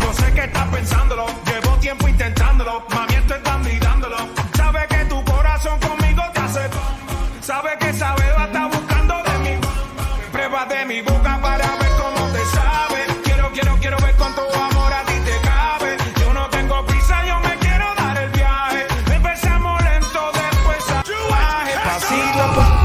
yo sé que estás pensándolo. Llevo tiempo intentándolo. Mami, esto está mirándolo. Sabe que tu corazón conmigo te hace. Sabe que esa beba está buscando de mí. Pruebas de mi boca. Así la